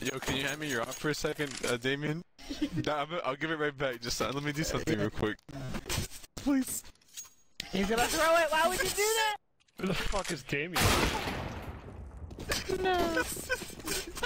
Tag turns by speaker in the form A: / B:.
A: Yo, can you hand me your op for a second, uh, Damien? nah, i will give it right back. Just uh, let me do something real quick. Please.
B: He's gonna throw it. Why would you do that?
C: Who the fuck is Damien?
B: No.